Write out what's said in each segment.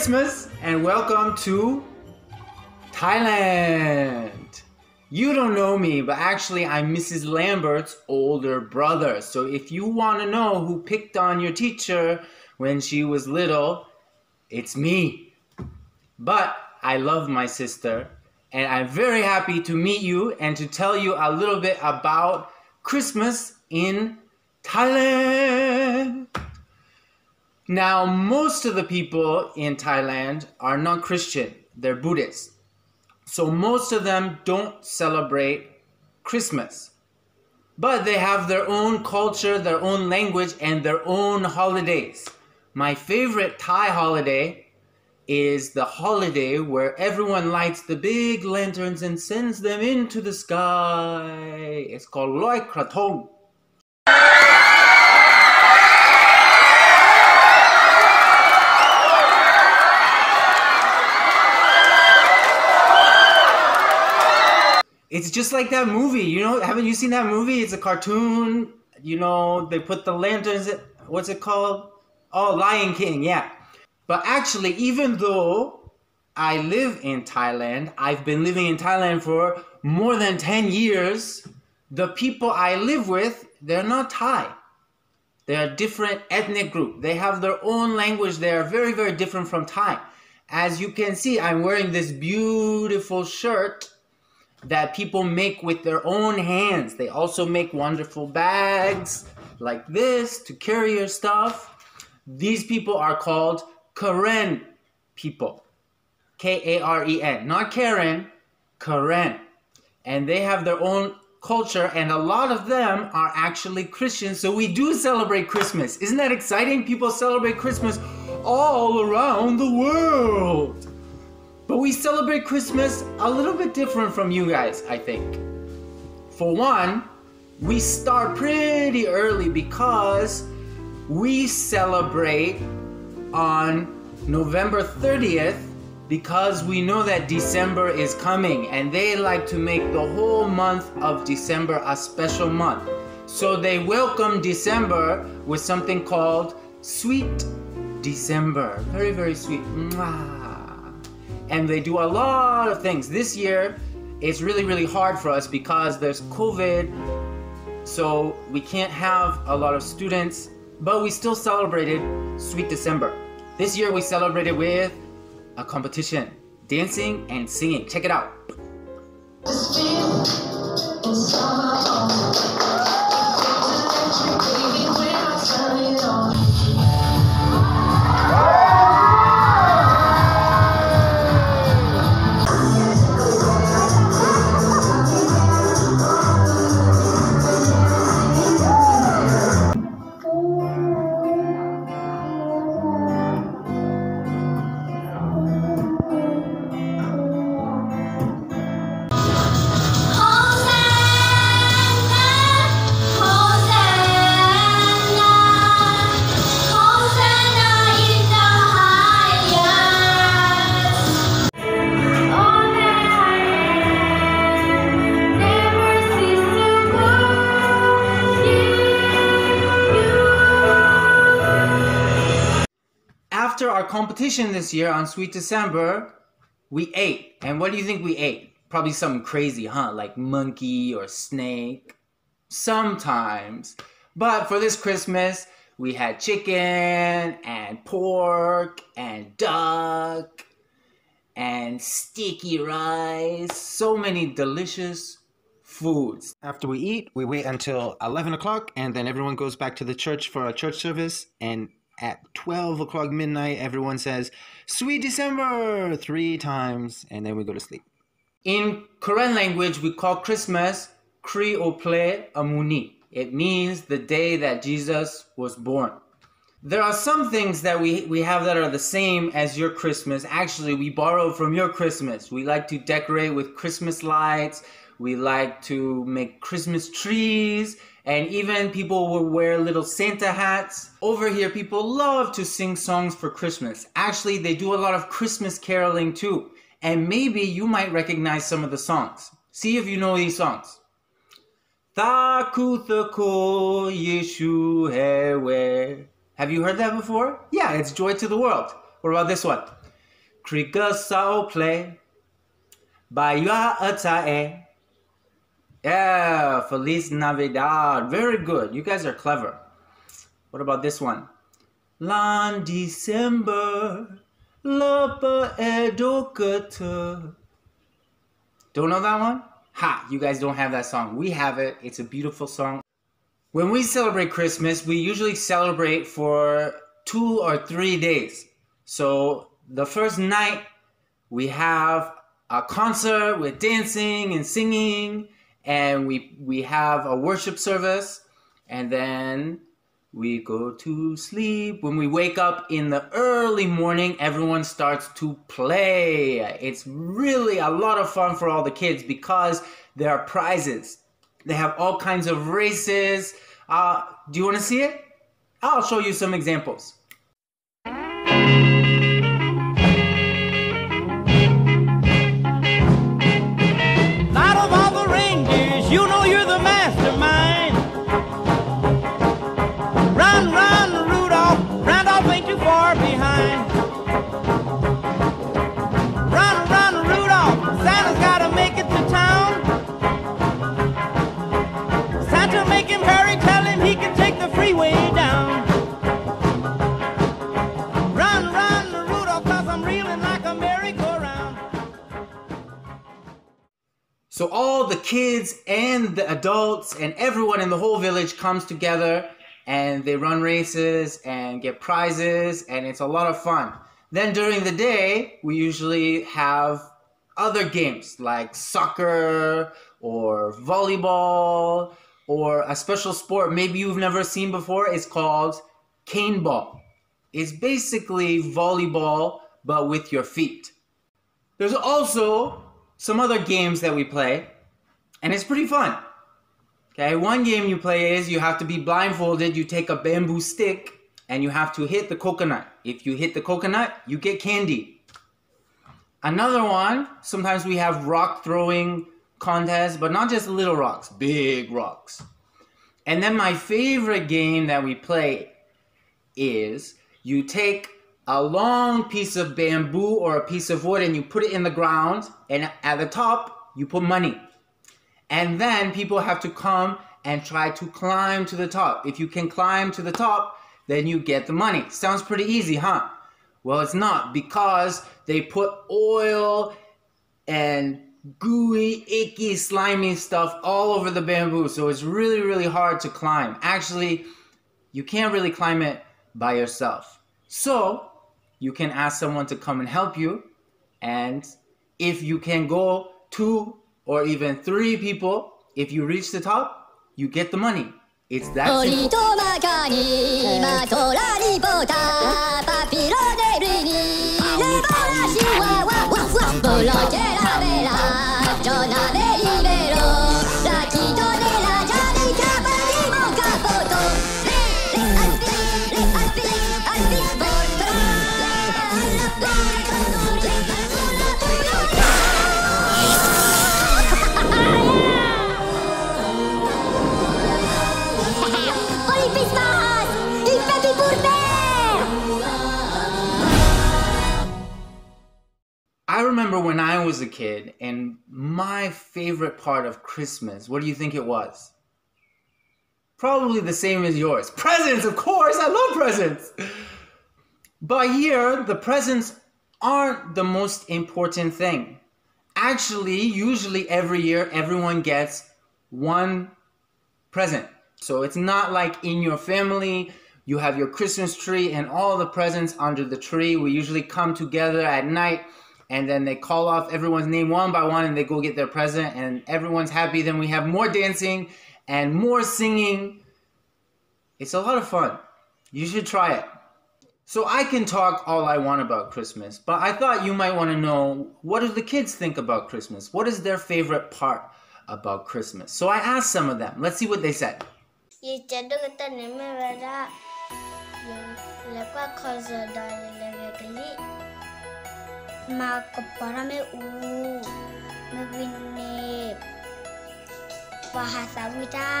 Christmas and welcome to Thailand. You don't know me, but actually, I'm Mrs. Lambert's older brother. So if you want to know who picked on your teacher when she was little, it's me. But I love my sister, and I'm very happy to meet you and to tell you a little bit about Christmas in Thailand. Now, most of the people in Thailand are not Christian, they're Buddhist. So most of them don't celebrate Christmas. But they have their own culture, their own language, and their own holidays. My favorite Thai holiday is the holiday where everyone lights the big lanterns and sends them into the sky. It's called Loi Krathong. It's just like that movie, you know? Haven't you seen that movie? It's a cartoon. You know, they put the lanterns. What's it called? Oh, Lion King. Yeah. But actually, even though I live in Thailand, I've been living in Thailand for more than 10 years. The people I live with, they're not Thai. They're a different ethnic group. They have their own language. They are very, very different from Thai. As you can see, I'm wearing this beautiful shirt that people make with their own hands. They also make wonderful bags like this to carry your stuff. These people are called Karen people. K A R E N. Not Karen, Karen. And they have their own culture, and a lot of them are actually Christians. So we do celebrate Christmas. Isn't that exciting? People celebrate Christmas all around the world. But we celebrate Christmas a little bit different from you guys, I think. For one, we start pretty early because we celebrate on November 30th because we know that December is coming and they like to make the whole month of December a special month. So they welcome December with something called Sweet December. Very, very sweet. Mwah and they do a lot of things. This year, it's really, really hard for us because there's COVID, so we can't have a lot of students, but we still celebrated Sweet December. This year, we celebrated with a competition, dancing and singing. Check it out. Competition this year on Sweet December, we ate. And what do you think we ate? Probably something crazy, huh? Like monkey or snake. Sometimes. But for this Christmas, we had chicken and pork and duck and sticky rice. So many delicious foods. After we eat, we wait until 11 o'clock and then everyone goes back to the church for a church service and at 12 o'clock midnight, everyone says, Sweet December, three times, and then we go to sleep. In Karen language, we call Christmas Kri Ople Amuni. It means the day that Jesus was born. There are some things that we, we have that are the same as your Christmas. Actually, we borrow from your Christmas. We like to decorate with Christmas lights. We like to make Christmas trees and even people will wear little Santa hats. Over here, people love to sing songs for Christmas. Actually, they do a lot of Christmas caroling too. And maybe you might recognize some of the songs. See if you know these songs. Have you heard that before? Yeah, it's Joy to the World. What about this one? Krika Sao Play by Atae. Yeah, Feliz Navidad. Very good. You guys are clever. What about this one? Lan December, Lopa Edokata. Don't know that one? Ha, you guys don't have that song. We have it. It's a beautiful song. When we celebrate Christmas, we usually celebrate for two or three days. So the first night, we have a concert with dancing and singing, and we we have a worship service, and then we go to sleep. When we wake up in the early morning, everyone starts to play. It's really a lot of fun for all the kids because there are prizes. They have all kinds of races. Uh, do you want to see it? I'll show you some examples. So all the kids and the adults and everyone in the whole village comes together and they run races and get prizes and it's a lot of fun. Then during the day, we usually have other games like soccer or volleyball or a special sport maybe you've never seen before. It's called cane ball. It's basically volleyball but with your feet. There's also some other games that we play, and it's pretty fun. Okay, one game you play is you have to be blindfolded. You take a bamboo stick and you have to hit the coconut. If you hit the coconut, you get candy. Another one, sometimes we have rock throwing contests, but not just little rocks, big rocks. And then my favorite game that we play is you take a long piece of bamboo or a piece of wood and you put it in the ground and at the top you put money. And then people have to come and try to climb to the top. If you can climb to the top, then you get the money. Sounds pretty easy, huh? Well, it's not because they put oil and gooey, icky, slimy stuff all over the bamboo. So it's really, really hard to climb. Actually, you can't really climb it by yourself. So you can ask someone to come and help you. And if you can go two or even three people, if you reach the top, you get the money. It's that simple. Remember when I was a kid, and my favorite part of Christmas, what do you think it was? Probably the same as yours. Presents, of course, I love presents. But here, the presents aren't the most important thing. Actually, usually every year, everyone gets one present. So it's not like in your family, you have your Christmas tree and all the presents under the tree. We usually come together at night and then they call off everyone's name one by one and they go get their present. And everyone's happy. Then we have more dancing and more singing. It's a lot of fun. You should try it. So i can talk all i want about christmas but i thought you might want to know what do the kids think about christmas? What is their favorite part about christmas? So i asked some of them. Let's see what they said มากับปรเมอูมวินเนปวาหาสาวิตา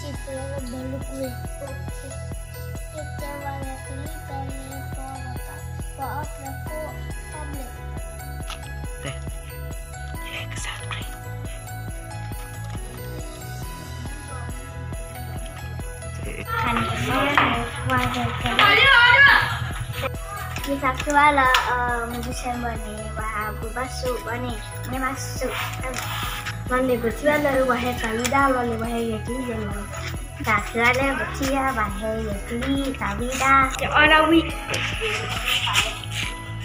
จิตราบรรลุกุย सबसे पहला मुझे सेमने वहाँको बस्छु भने मैले मास्छु भनेको चिवालहरू भए कविता मैले भए यति दाजुहरूले बचिया भए यति कविता अरावी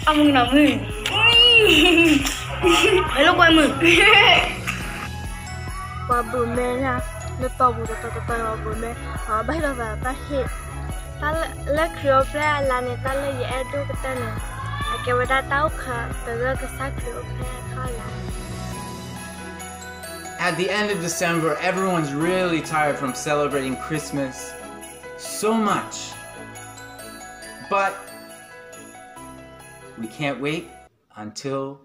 ông nào mừng mấy lúc quay mừng bà bù mê ra nó tàu bù tàu tàu tàu bù mê họ bay ra và phát hiện At the end of December, everyone's really tired from celebrating Christmas so much. But we can't wait until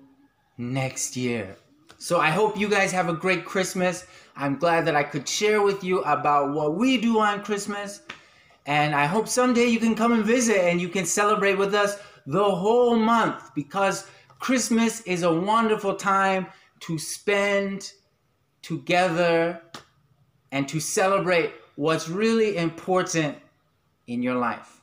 next year. So I hope you guys have a great Christmas. I'm glad that I could share with you about what we do on Christmas. And I hope someday you can come and visit and you can celebrate with us the whole month because Christmas is a wonderful time to spend together and to celebrate what's really important in your life.